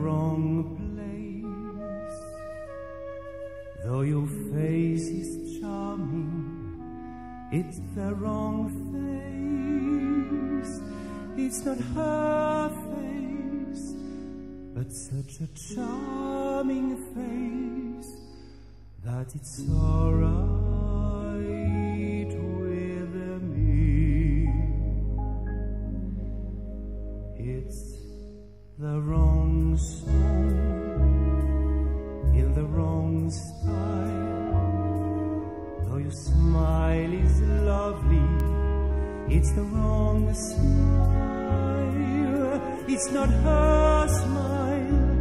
wrong place. Though your face is charming, it's the wrong face. It's not her face, but such a charming face that it's alright it's the wrong smile. It's not her smile,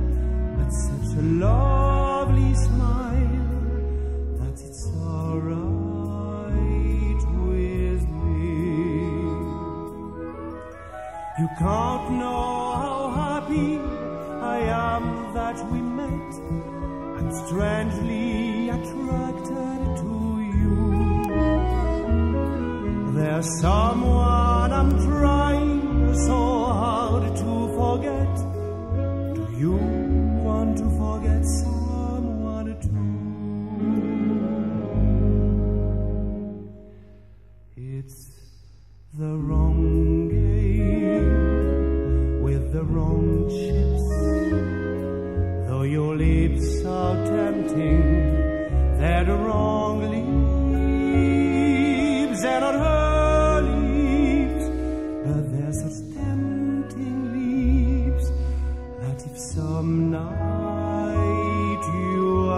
but such a lovely smile that it's alright with me. You can't know how happy I am that we met. I'm strangely someone I'm trying so hard to forget. Do you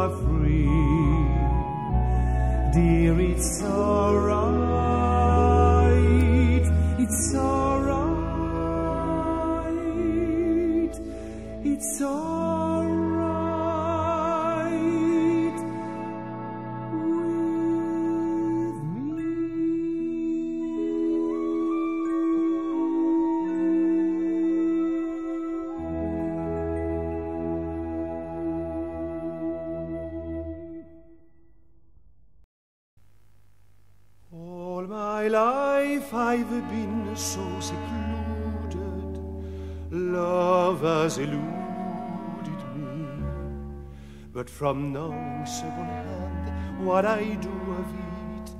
are free, dear, it's alright. It's alright. It's alright my life I've been so secluded. Love has eluded me. But from knowing second hand what I do of it,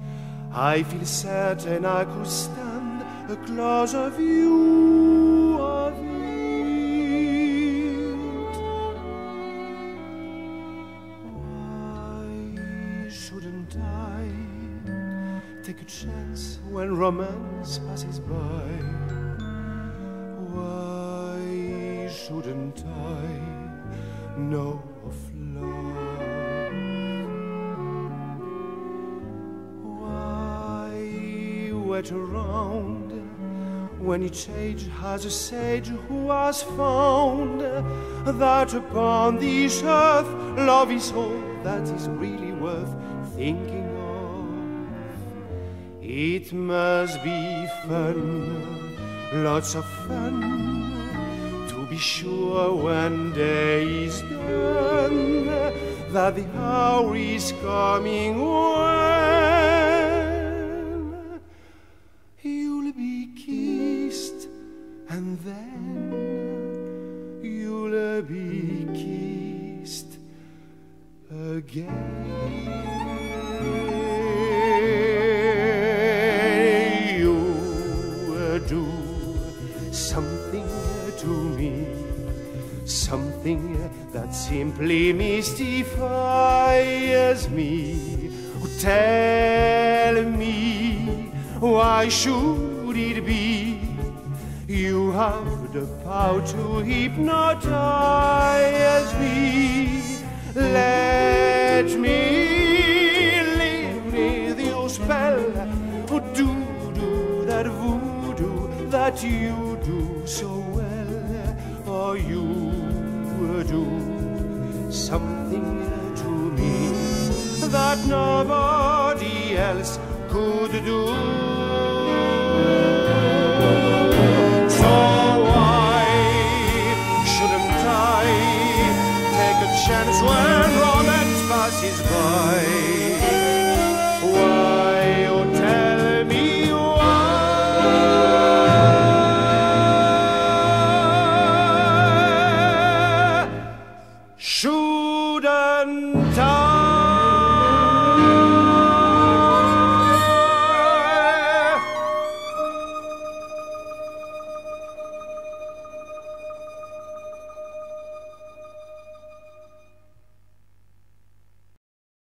I feel certain I could stand a closer view of it. Why shouldn't I take a chance when romance passes by? Why shouldn't I know of love? Why wait around when each age has a sage who has found that upon this earth love is all that is really worth thinking? It must be fun, lots of fun, to be sure when day is done that the hour is coming when you'll be kissed and then you'll be kissed again. To me, something that simply mystifies me. Oh, tell me, why should it be? You have the power to hypnotize me. Let me live with your spell. Oh, do do that voodoo that you do so well for you would do something to me that nobody else could do. So why shouldn't I take a chance when romance passes by?